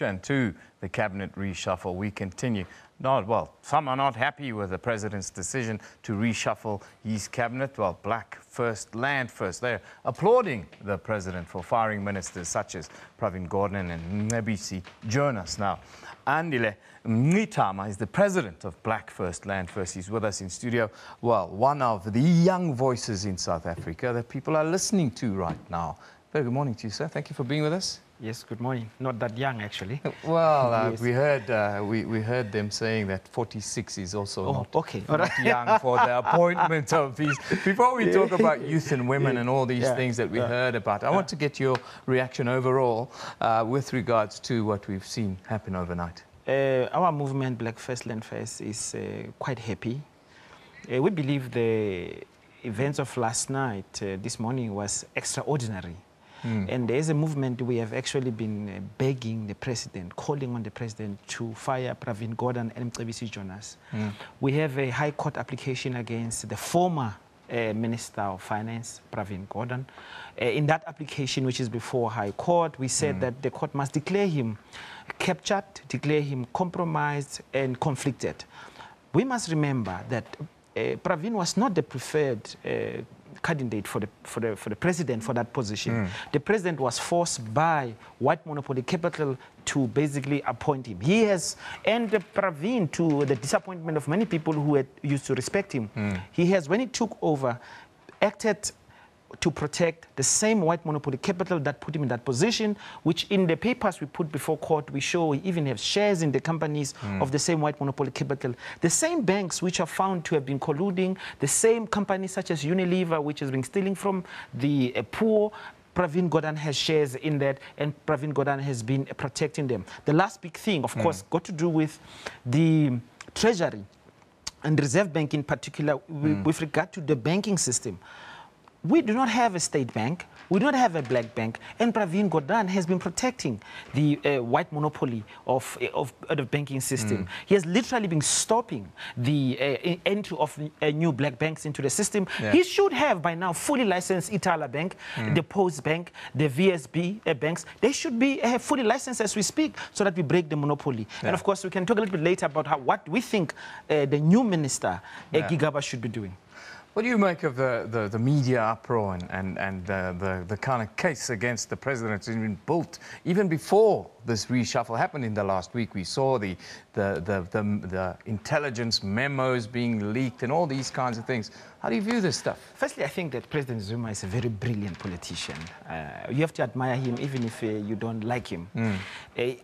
reaction to the cabinet reshuffle. We continue. Not well, some are not happy with the president's decision to reshuffle his cabinet. Well, black first, land first. They're applauding the president for firing ministers such as Pravin Gordhan and Mcebisi Jonas. Now, Andile Mngxitama is the president of Black First, Land First. He's with us in studio. Well, one of the young voices in South Africa that people are listening to right now. Very good morning to you, sir. Thank you for being with us. Yes, good morning. Not that young, actually. Well, uh, Yes. we heard uh, we, we heard them saying that 46 is also Oh, not, okay. Not young for the appointment of these. Before we talk about youth and women and all these Yeah. things that we Yeah. heard about, I want to get your reaction overall uh, with regards to what we've seen happen overnight. Uh, our movement, Black First Land First, is uh, quite happy. Uh, we believe the events of last night, uh, this morning, was extraordinary. And as a movement, we have actually been uh, begging the president, calling on the president to fire Pravin Gordhan and Mcebisi Jonas. We have a high court application against the former uh, Minister of Finance, Pravin Gordhan. Uh, in that application, which is before High Court, we said that the court must declare him captured, declare him compromised and conflicted. We must remember that uh, Pravin was not the preferred uh, candidate for the, for, the, for the president for that position. Mm. The president was forced by white monopoly capital to basically appoint him. He has, and Pravin, to the disappointment of many people who had used to respect him, mm. he has, when he took over, acted to protect the same white monopoly capital that put him in that position, which in the papers we put before court, we show he even have shares in the companies hmm. of the same white monopoly capital. The same banks which are found to have been colluding, the same companies such as Unilever, which has been stealing from the uh, poor, Pravin Gordhan has shares in that, and Pravin Gordhan has been protecting them. The last big thing, of hmm. course, got to do with the treasury and Reserve Bank in particular, wi- hmm. with regard to the banking system. We do not have a state bank. We do not have a black bank. And Pravin Gordhan has been protecting the uh, white monopoly of, of, of the banking system. He has literally been stopping the uh, entry of uh, new black banks into the system. Yeah. He should have by now fully licensed Ithala Bank, the Post Bank, the VSB uh, banks. They should be uh, fully licensed as we speak so that we break the monopoly. Yeah. And of course, we can talk a little bit later about how, what we think uh, the new minister, uh, Yeah. Gigaba, should be doing. What do you make of the, the, the media uproar and, and, and the, the, the kind of case against the president that's been built even before this reshuffle happened in the last week? We saw the, the, the, the, the intelligence memos being leaked and all these kinds of things. How do you view this stuff? Firstly, I think that President Zuma is a very brilliant politician. Uh, you have to admire him even if uh, you don't like him. Uh,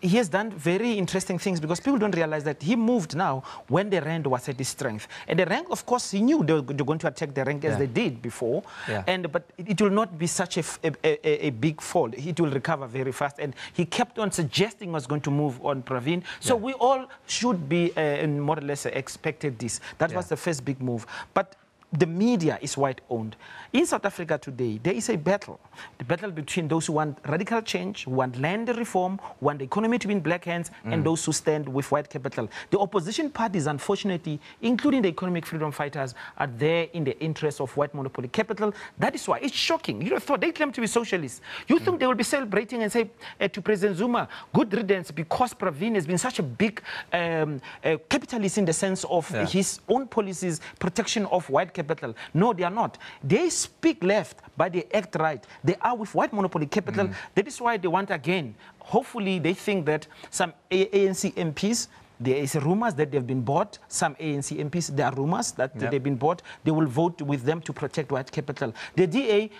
he has done very interesting things because people don't realize that he moved now when the rand was at its strength. And the rand, of course, he knew they were, they were going to attack the rand as Yeah. they did before. Yeah. And but it, will not be such a, a- big fall. It will recover very fast. And he kept on suggesting was going to move on Pravin. So Yeah. we all should be uh, more or less expected this. That was the first big move. But the media is white owned. In South Africa today, there is a battle. The battle between those who want radical change, who want land reform, who want the economy to be in black hands, and those who stand with white capital. The opposition parties, unfortunately, including the economic freedom fighters, are there in the interest of white monopoly capital. That is why it's shocking. You thought they claim to be socialists. You think they will be celebrating and say uh, to President Zuma, good riddance, because Pravin has been such a big um, uh, capitalist in the sense of Yeah. his own policies, protection of white capital. No, they are not. They speak left, but they act right. They are with white monopoly capital. Mm. That is why they want again. Hopefully, they think that some ANC MPs. There is rumors that they've been bought. Some ANC MPs, there are rumors that Yeah. they've been bought. They will vote with them to protect white capital. The DA,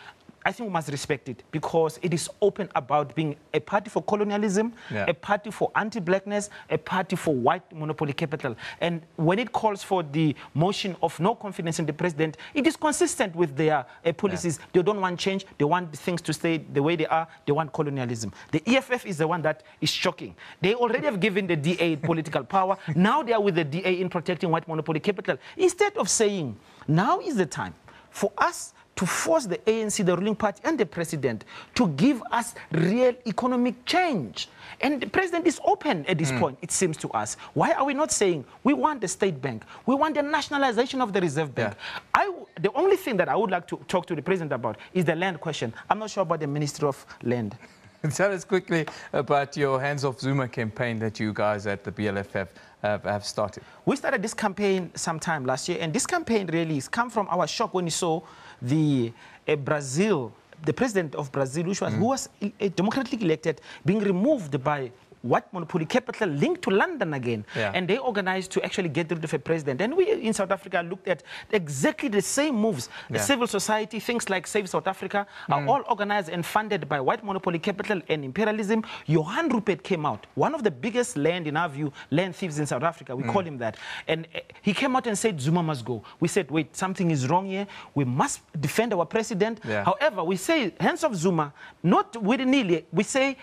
I think we must respect it because it is open about being a party for colonialism, Yeah. a party for anti-blackness, a party for white monopoly capital. And when it calls for the motion of no confidence in the president, it is consistent with their uh, policies. They don't want change. They want things to stay the way they are. They want colonialism. The EFF is the one that is shocking. They already have given the DA political power. Now they are with the DA in protecting white monopoly capital. Instead of saying, now is the time for us to force the ANC, the ruling party, and the president to give us real economic change. And the president is open at this hmm. point, it seems to us. Why are we not saying we want the state bank? We want the nationalization of the reserve bank. I w the only thing that I would like to talk to the president about is the land question. I'm not sure about the Ministry of Land. Tell us quickly about your Hands Off Zuma campaign that you guys at the BLFF have, have started. We started this campaign sometime last year, and this campaign really has come from our shock when we saw the uh, Brazil, the president of Brazil, which was, who was uh, democratically elected, being removed by white monopoly capital linked to London again. Yeah. And they organized to actually get rid of a president. And we in South Africa looked at exactly the same moves. The Yeah. civil society, things like Save South Africa, are all organized and funded by white monopoly capital and imperialism. Johan Rupert came out, one of the biggest land, in our view, land thieves in South Africa. We call him that. And uh, he came out and said, Zuma must go. We said, wait, something is wrong here. We must defend our president. Yeah. However, we say, hands off Zuma, not willy-nilly. We say,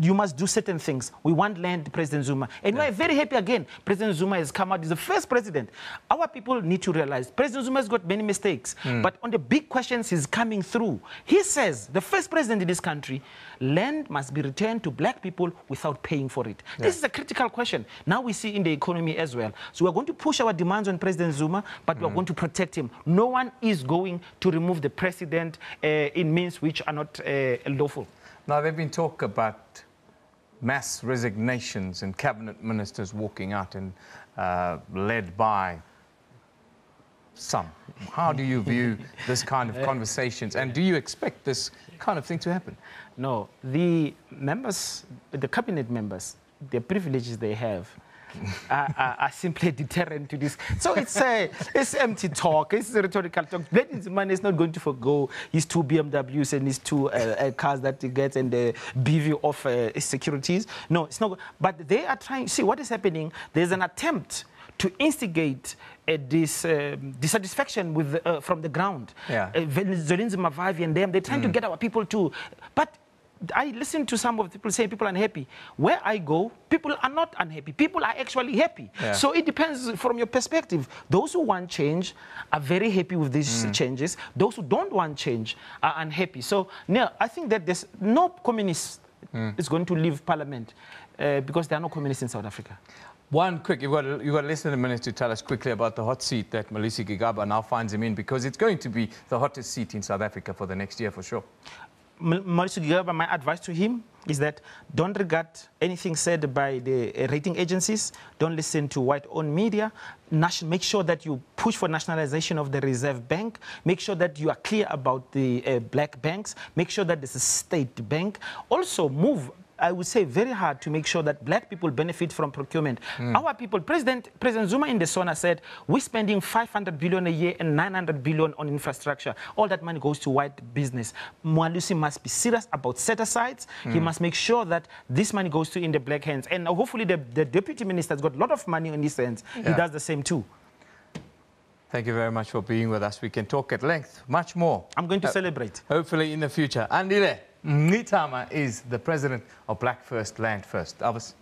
you must do certain things. We want land, President Zuma. And we're very happy again. President Zuma has come out. He's the first president. Our people need to realize President Zuma has got many mistakes. But on the big questions, he's coming through. He says, the first president in this country, land must be returned to black people without paying for it. This is a critical question. Now we see in the economy as well. So we're going to push our demands on President Zuma, but we're going to protect him. No one is going to remove the president uh, in means which are not uh, lawful. Now, there's been talk about mass resignations and cabinet ministers walking out and uh, led by some. How do you view this kind of conversations and do you expect this kind of thing to happen? No, the members, the cabinet members, the privileges they have are, are, are simply a deterrent to this. So it's a, it's empty talk. It's rhetorical talk. Blade Nzimande is not going to forgo his two BMWs and his two uh, uh, cars that he gets and the BV of uh, securities. No, it's not. But they are trying. See what is happening. There's an attempt to instigate uh, this um dissatisfaction with uh, from the ground. Yeah. Uh, Zwelinzima Vavi and them, they're trying to get our people to. But I listen to some of the people saying people are unhappy. Where I go, people are not unhappy. People are actually happy. Yeah. So it depends from your perspective. Those who want change are very happy with these changes. Those who don't want change are unhappy. So now I think that there's no communist is going to leave parliament uh, because there are no communists in South Africa. One quick, you've got, you've got less than a minute to tell us quickly about the hot seat that Malusi Gigaba now finds him in because it's going to be the hottest seat in South Africa for the next year for sure. Malusi Gigaba, my advice to him is that don't regard anything said by the uh, rating agencies. Don't listen to white-owned media. Make sure that you push for nationalization of the Reserve Bank. Make sure that you are clear about the uh, black banks. Make sure that there's a state bank. Also, move. I would say very hard to make sure that black people benefit from procurement. Our people, President President Zuma in the SONA said, we're spending 500 billion a year and 900 billion on infrastructure. All that money goes to white business. Malusi must be serious about set-asides. He must make sure that this money goes to in the black hands. And hopefully the, the deputy minister's got a lot of money in his hands. He does the same too. Thank you very much for being with us. We can talk at length, much more. I'm going to Uh, celebrate. Hopefully in the future. Andile Mngxitama is the president of Black First, Land First. Elvis.